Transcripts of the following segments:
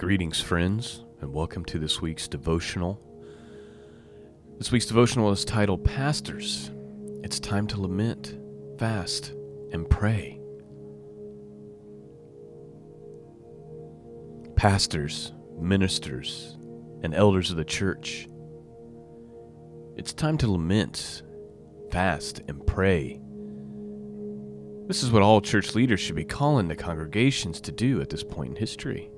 Greetings, friends, and welcome to this week's devotional. This week's devotional is titled Pastors. It's time to lament, fast, and pray. Pastors, ministers, and elders of the church. It's time to lament, fast, and pray. This is what all church leaders should be calling the congregations to do at this point in history.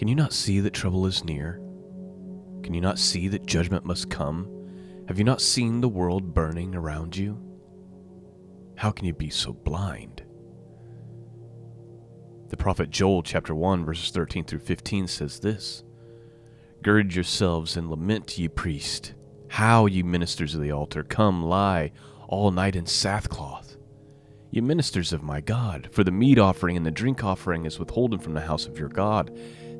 Can you not see that trouble is near? Can you not see that judgment must come? Have you not seen the world burning around you? How can you be so blind? The prophet Joel, chapter 1, verses 13 through 15, says this Gird yourselves and lament, ye priests. How, ye ministers of the altar, come lie all night in sackcloth. Ye ministers of my God, for the meat offering and the drink offering is withholden from the house of your God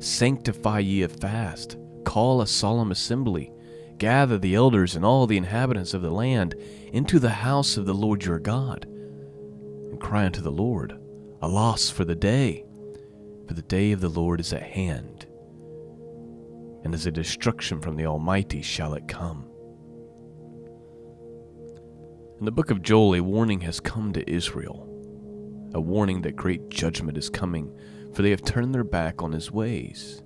Sanctify ye a fast, call a solemn assembly, gather the elders and all the inhabitants of the land into the house of the Lord your God, and cry unto the Lord, Alas for the day, for the day of the Lord is at hand, and as a destruction from the Almighty shall it come. In the book of Joel, a warning has come to Israel, a warning that great judgment is coming for they have turned their back on his ways.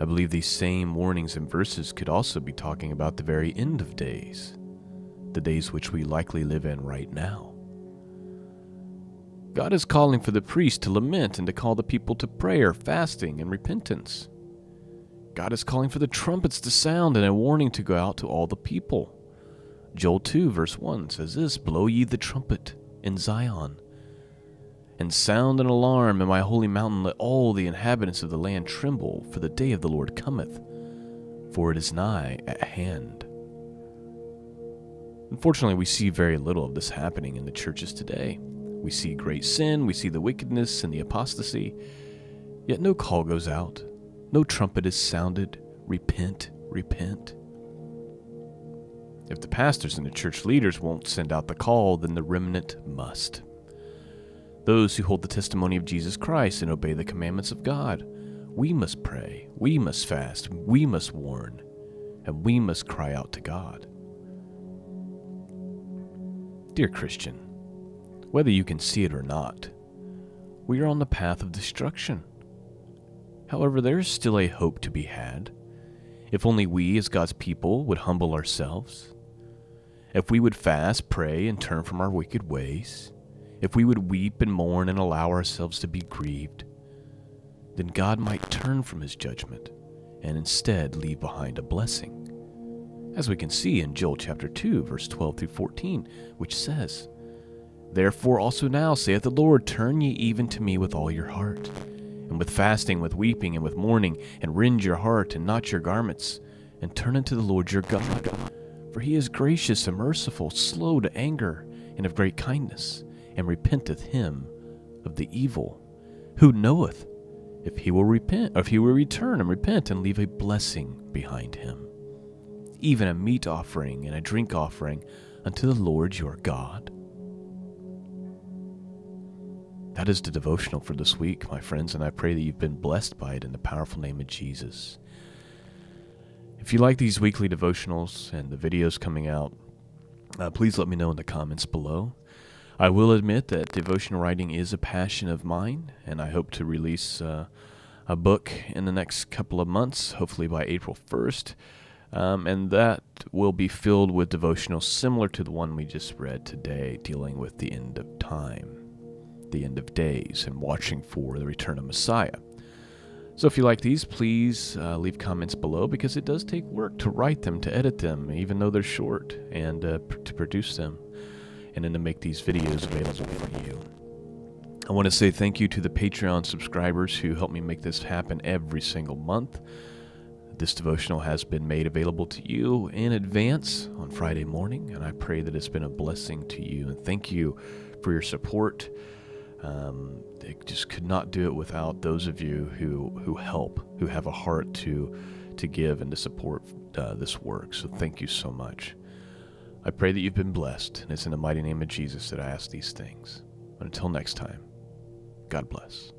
I believe these same warnings and verses could also be talking about the very end of days, the days which we likely live in right now. God is calling for the priest to lament and to call the people to prayer, fasting, and repentance. God is calling for the trumpets to sound and a warning to go out to all the people. Joel 2, verse 1 says this Blow ye the trumpet in Zion and sound an alarm in my holy mountain, let all the inhabitants of the land tremble, for the day of the Lord cometh, for it is nigh at hand. Unfortunately, we see very little of this happening in the churches today. We see great sin, we see the wickedness and the apostasy, yet no call goes out, no trumpet is sounded, repent, repent. If the pastors and the church leaders won't send out the call, then the remnant must those who hold the testimony of Jesus Christ and obey the commandments of God. We must pray, we must fast, we must warn, and we must cry out to God. Dear Christian, whether you can see it or not, we are on the path of destruction. However, there is still a hope to be had. If only we, as God's people, would humble ourselves. If we would fast, pray, and turn from our wicked ways if we would weep and mourn and allow ourselves to be grieved, then God might turn from his judgment and instead leave behind a blessing. As we can see in Joel chapter 2, verse 12 through 14, which says, Therefore also now, saith the Lord, turn ye even to me with all your heart, and with fasting, with weeping, and with mourning, and rend your heart, and not your garments, and turn unto the Lord your God. For he is gracious and merciful, slow to anger, and of great kindness and repenteth him of the evil, who knoweth if he will repent, or if he will return and repent and leave a blessing behind him, even a meat offering and a drink offering unto the Lord your God. That is the devotional for this week, my friends, and I pray that you've been blessed by it in the powerful name of Jesus. If you like these weekly devotionals and the videos coming out, uh, please let me know in the comments below. I will admit that devotional writing is a passion of mine, and I hope to release uh, a book in the next couple of months, hopefully by April 1st. Um, and that will be filled with devotionals similar to the one we just read today, dealing with the end of time, the end of days, and watching for the return of Messiah. So if you like these, please uh, leave comments below because it does take work to write them, to edit them, even though they're short, and uh, pr- to produce them and then to make these videos available for you. I want to say thank you to the Patreon subscribers who help me make this happen every single month. This devotional has been made available to you in advance on Friday morning, and I pray that it's been a blessing to you. And thank you for your support. Um, I just could not do it without those of you who who help, who have a heart to to give and to support uh, this work. So thank you so much. I pray that you've been blessed, and it's in the mighty name of Jesus that I ask these things. But until next time, God bless.